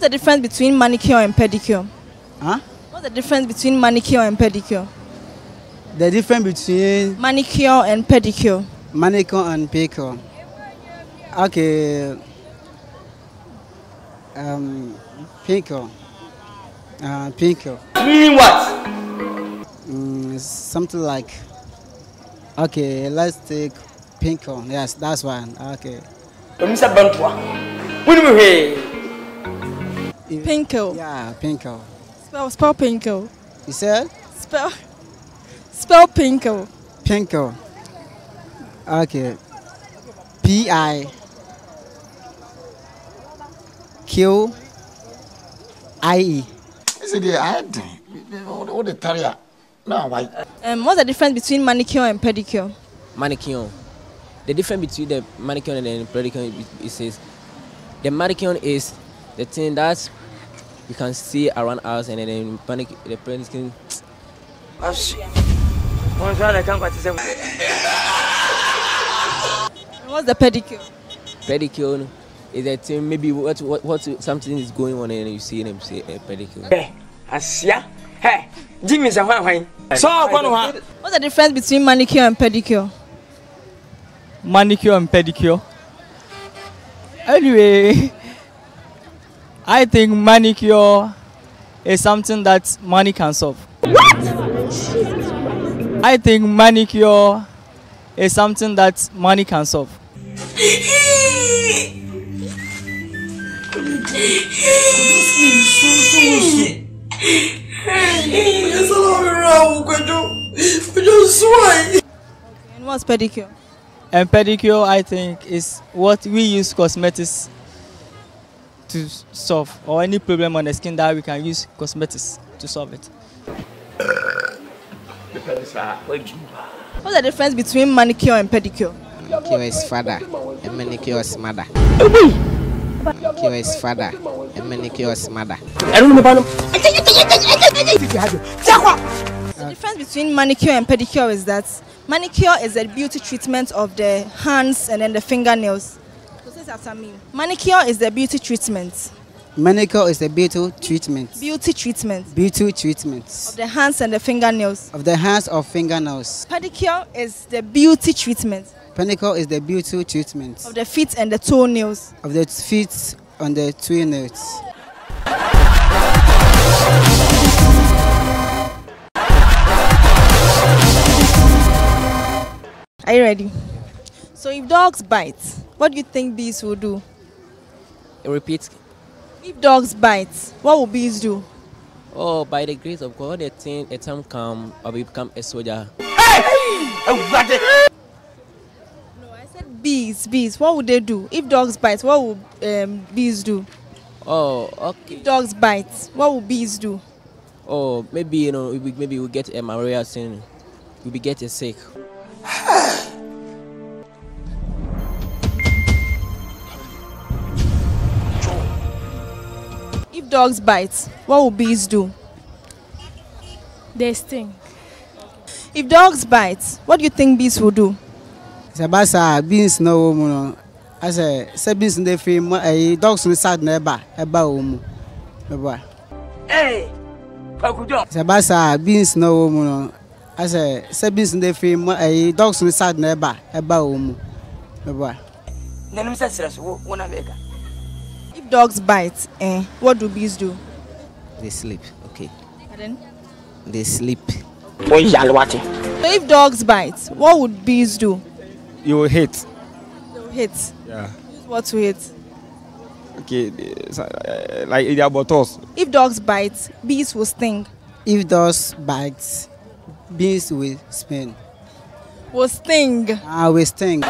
What's the difference between manicure and pedicure? Huh? What's the difference between manicure and pedicure? The difference between Manicure and pedicure. manicure and pedicure. Okay. Um, pedicure. Uh, pedicure. Meaning what? Mm, something like. Okay, let's take pedicure. Yes, that's one. Okay. Omisa Bantua. Wouldn't we hear? Pinko. Yeah, pedicure. Spell spell pinko. You said Spell spell pinko. pedicure. Okay. P I Q I E. ɛsɛ deɛ ayɛ den wode tare a na wae Um, what's the difference between manicure and pedicure? manicure. The difference between the manicure and the pedicure is, is the manicure is the thing that you can see around us, and then the, manic- the say. And what's the pedicure? pedicure is a thing maybe what, what what something is going on and you see them say a pedicure. Hey, Asia. Hey, Jimmy. So. What's the difference between manicure and pedicure? manicure and pedicure. Anyway, I think manicure is something that money can solve. What? I think manicure is something that money can solve. And what's pedicure? And pedicure, I think, is what we use cosmetics to solve, or any problem on the skin that we can use cosmetics to solve it. What's the difference between manicure and pedicure? Manicure is father, and manicure is mother. Manicure is father, and manicure is mother. I don't know. The difference between manicure and pedicure is that manicure is a beauty treatment of the hands and then the fingernails. It after me. Manicure is the beauty treatment. Manicure is the beauty treatment. Beauty treatment Beauty treatment. of the hands and the fingernails. of the hands or fingernails. Pedicure is the beauty treatment Pedicure is the beauty treatment of the feet and the toenails. of the feet and the toenails. Are you ready? So if dogs bite, what do you think bees will do? Repeat. If dogs bite, what will bees do? Oh, by the grace of God, the thing a time come, I will become a soldier. No, I said bees. Bees. What would they do? If dogs bite, what will um, bees do? Oh, okay. If dogs bite, what will bees do? Oh, maybe you know, maybe we get a malaria thing. We be get sick. If dogs bite, what will bees do? They sting. If dogs bite, what do you think bees will do? Sabasa bees no woman. I say, say beans in the film, a dog's inside neighbor, a bow. Hey! Sabasa bees no woman. I say, say beans in the film, a dog's inside neighbor, a bow. Then I'm says, one America. Dogs bite, eh, what do bees do? They sleep. Okay. Pardon? They sleep. Yalwati. So if dogs bite, what would bees do? you will hate. They will hit. Yeah. Use what to hit? Okay, uh, like they are bottles. If dogs bite, bees will sting. if dogs bite beans will spin Will sting. ah will sting